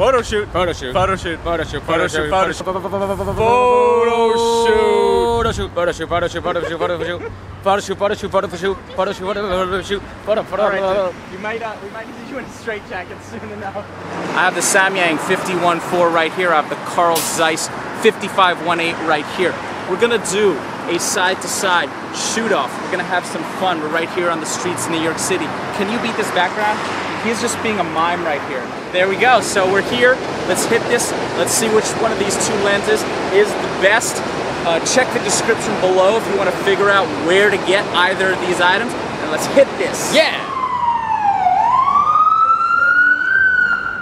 Photo shoot. Photo shoot. Photo shoot. Photo shoot. Photo shoot. Photo shoot. Photo shoot. Photo shoot. Photo shoot. Photo shoot. Photo shoot. Photo shoot. Photo shoot. Photo shoot. Photo shoot. Photo shoot. Photo. Photo. All right, you might uh, we might need you in a straight jacket soon enough. I have the Samyang 51.4 right here. I have the Carl Zeiss 55.18 right here. We're gonna do a side-to-side shoot-off. We're gonna have some fun. We're right here on the streets in New York City. Can you beat this background? He's just being a mime right here. There we go. So we're here. Let's hit this. Let's see which one of these two lenses is the best. Uh, check the description below if you want to figure out where to get either of these items. And let's hit this. Yeah!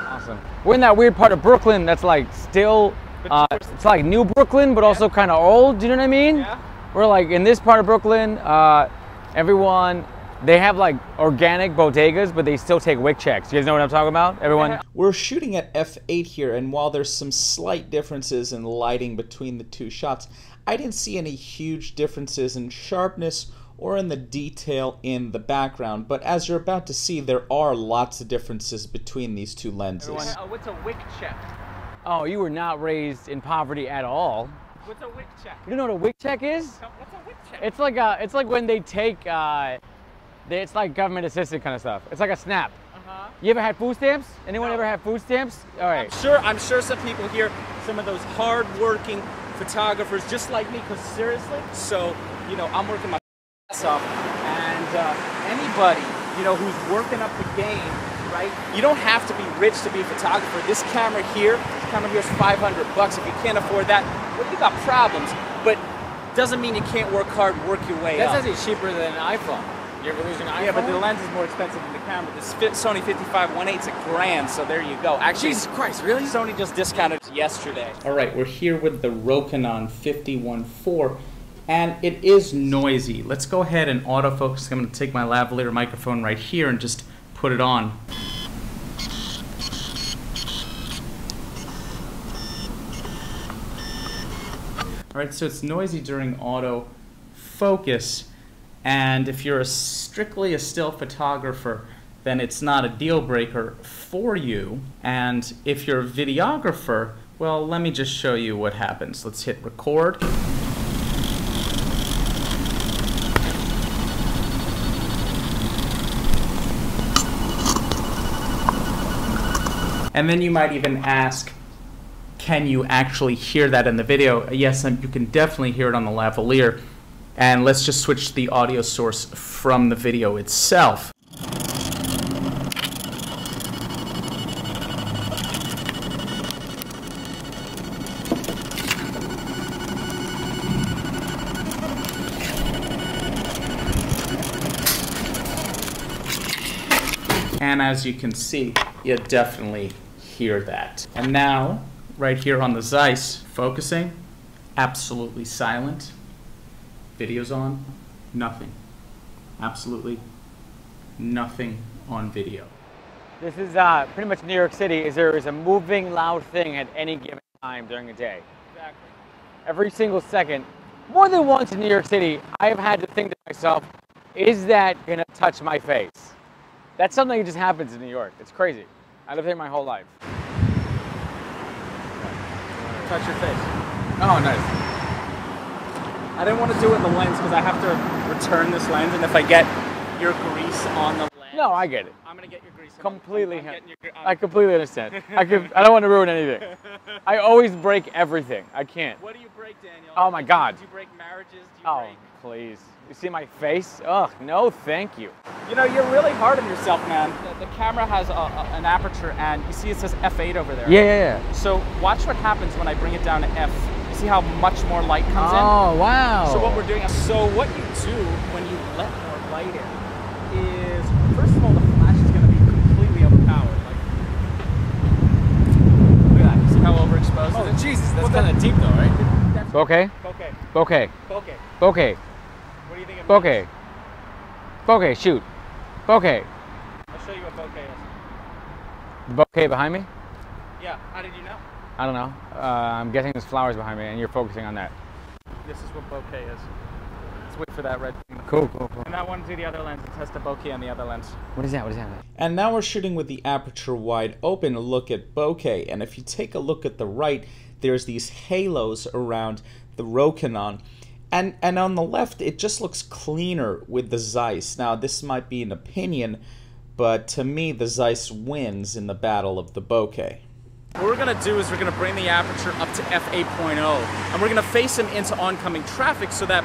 Awesome. We're in that weird part of Brooklyn that's like still, uh, it's like new Brooklyn, but also kind of old. Do you know what I mean? Yeah. We're like in this part of Brooklyn, uh, everyone, they have like organic bodegas, but they still take WIC checks. You guys know what I'm talking about? Everyone? We're shooting at f8 here, and while there's some slight differences in lighting between the two shots, I didn't see any huge differences in sharpness or in the detail in the background. But as you're about to see, there are lots of differences between these two lenses. Uh, what's a WIC check? Oh, you were not raised in poverty at all. What's a WIC check? You don't know what a WIC check is? What's a WIC check? It's like a, it's like when they take, uh, they, it's like government assisted kind of stuff. It's like a snap. Uh-huh. You ever had food stamps? Anyone No. ever had food stamps? All right. sure I'm sure some people here, some of those hard-working photographers just like me, because seriously, so you know I'm working my ass off, and uh, anybody you know who's working up the game, right? You don't have to be rich to be a photographer. This camera here, this camera here is 500 bucks. If you can't afford that, well, you got problems, but doesn't mean you can't work hard, work your way That's up. actually cheaper than an iPhone. You ever lose an iPhone? Yeah, but the lens is more expensive than the camera. This fi- Sony 55 1.8 is a grand, so there you go. Actually, Jesus Christ, really? Sony just discounted yesterday. All right, we're here with the Rokinon 51.4, and it is noisy. Let's go ahead and autofocus. I'm going to take my lavalier microphone right here and just put it on. All right, so it's noisy during auto focus, and if you're a strictly a still photographer, then it's not a deal breaker for you. And if you're a videographer, well, let me just show you what happens. Let's hit record. And then you might even ask, can you actually hear that in the video? Yes, you can definitely hear it on the lavalier. And let's just switch the audio source from the video itself. And as you can see, you definitely hear that. And now, right here on the Zeiss, focusing, absolutely silent. Video's on, nothing. Absolutely nothing on video. This is uh, pretty much New York City. Is there is a moving loud thing at any given time during the day? Exactly. Every single second. More than once in New York City, I have had to think to myself, is that gonna touch my face? That's something that just happens in New York. It's crazy. I lived here my whole life. Touch your face. Oh, nice. I didn't want to do it in the lens because I have to return this lens, and if I get your grease on the lens, No, I get it. I'm gonna get your grease. Completely. I'm getting your gre- I um, completely understand. I could. I don't want to ruin anything. I always break everything. I can't. What do you break, Daniel? Oh my God. Do you break marriages? Do you Oh, break? please. You see my face? Ugh, no, thank you. You know, you're really hard on yourself, man. The, the camera has a, a, an aperture, and you see it says f8 over there. Yeah, yeah, yeah. So watch what happens when I bring it down to f. You see how much more light comes in? Oh, wow. So what we're doing, so what you do when you let more light in is, first of all, the flash is going to be completely overpowered. Like, look at that. You see how overexposed Oh, it is? Jesus, that's Well, kind of deep though, right? That's Bokeh? bokeh. Bokeh. Bokeh. Bokeh. What do you think it means? Bokeh. Bokeh, shoot. Bokeh. I'll show you what bokeh is. Bokeh behind me? Yeah. How did you know? I don't know. Uh, I'm guessing there's flowers behind me and you're focusing on that. This is what bokeh is. Let's wait for that red thing to Cool, cool, cool. And that one to the other lens, test the bokeh on the other lens. What is that? What is that? And now we're shooting with the aperture wide open to look at bokeh. And if you take a look at the right, there's these halos around the Rokinon. And, and on the left, it just looks cleaner with the Zeiss. Now, this might be an opinion, but to me, the Zeiss wins in the battle of the bokeh. What we're gonna do is we're gonna bring the aperture up to f8.0 and we're gonna face him into oncoming traffic so that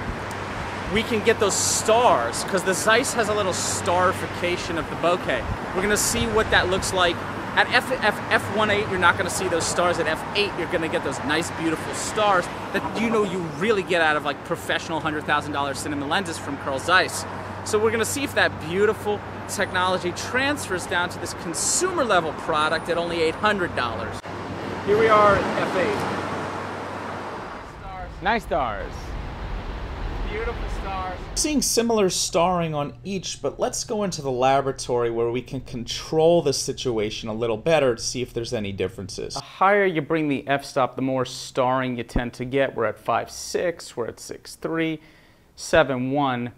we can get those stars because the Zeiss has a little starification of the bokeh. We're gonna see what that looks like. At F, F, F18, you're not gonna see those stars. At F8, you're gonna get those nice, beautiful stars that you know you really get out of like professional $100,000 cinema lenses from Carl Zeiss. So we're gonna see if that beautiful technology transfers down to this consumer level product at only $800. Here we are at F8. Stars, Nice stars. beautiful stars. Seeing similar starring on each, but let's go into the laboratory where we can control the situation a little better to see if there's any differences. The higher you bring the f-stop, the more starring you tend to get. We're at 5.6, we're at 6.3, 7.1,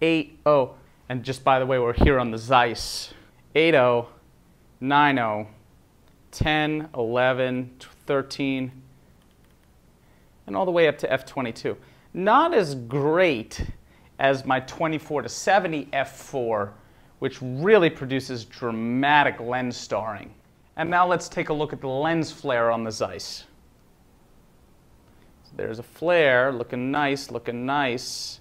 8.0, and just by the way, we're here on the Zeiss. 8, 0, 9, 0, 10, 11, 13, and all the way up to f22. Not as great as my 24 to 70 f4, which really produces dramatic lens starring. And now let's take a look at the lens flare on the Zeiss. So there's a flare, looking nice, looking nice.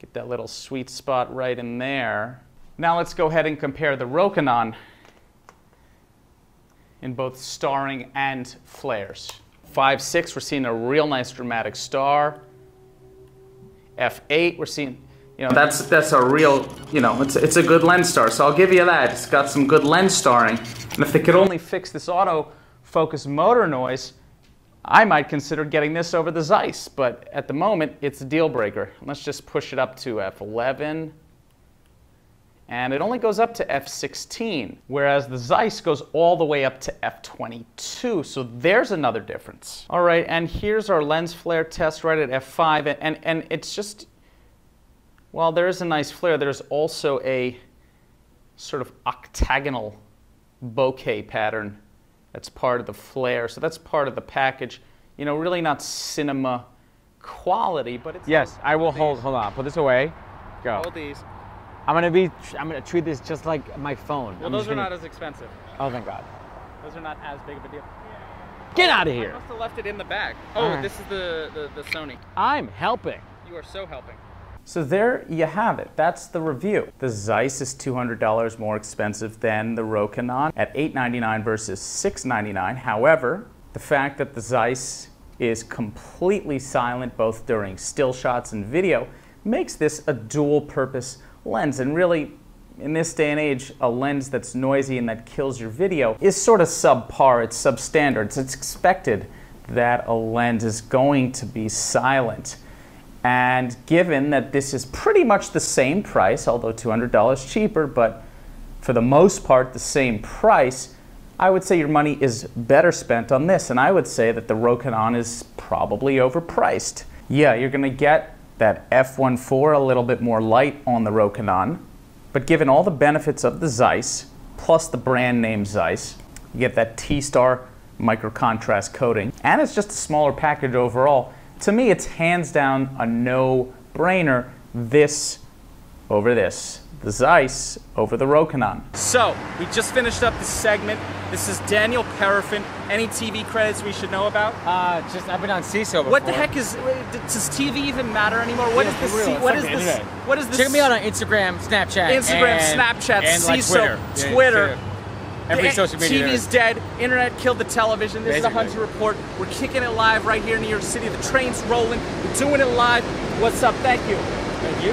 Get that little sweet spot right in there. Now let's go ahead and compare the Rokinon in both starring and flares. 5 6, we're seeing a real nice dramatic star. F8, we're seeing, you know, that's that's a real, you know, it's, it's a good lens star. So I'll give you that. It's got some good lens starring. And if they could only fix this auto focus motor noise, I might consider getting this over the Zeiss. But at the moment, it's a deal breaker. Let's just push it up to F11 and it only goes up to F16, whereas the Zeiss goes all the way up to F22, so there's another difference. All right, and here's our lens flare test right at F5, and, and, and it's just, while there is a nice flare, there's also a sort of octagonal bokeh pattern that's part of the flare. so that's part of the package. You know, really not cinema quality, but it's... Yes, I will hold. Hold on. Put this away. Go. Hold these. I'm gonna be. I'm gonna treat this just like my phone. Well, I'm those are gonna- not as expensive. Oh, thank God. Those are not as big of a deal. Get out of here! I must have left it in the bag. Oh, Alright. this is the, the, the Sony. I'm helping. You are so helping. So there you have it. That's the review. The Zeiss is $200 more expensive than the Rokinon at 899 versus 699. However, the fact that the Zeiss is completely silent both during still shots and video makes this a dual purpose lens and really in this day and age, a lens that's noisy and that kills your video is sort of subpar, it's substandard. It's expected that a lens is going to be silent. And given that this is pretty much the same price, although $200 cheaper, but for the most part the same price, I would say your money is better spent on this. And I would say that the Rokinon is probably overpriced. Yeah, you're going to get that f1.4 a little bit more light on the Rokinon, but given all the benefits of the Zeiss, plus the brand name Zeiss, you get that T-Star micro contrast coating, and it's just a smaller package overall. To me, it's hands down a no-brainer. This over this. The Zeiss over the Rokinon. So, we just finished up this segment. This is Daniel Paraffin. Any TV credits we should know about? Uh, just I've been on Seeso before. What the heck is? Does TV even matter anymore? What is Yeah, this? for real, C- what like is the this? What is this? Check me out on Instagram, Snapchat, Instagram, and, Snapchat, and like Seeso, Twitter. Yeah, Twitter. Twitter. Every The social media. TV's dead. Internet killed the television. This is the Hunter Report. We're kicking it live right here in New York City. The train's rolling. We're doing it live. What's up? Thank you. Thank you.